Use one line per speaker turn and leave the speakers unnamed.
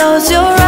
close your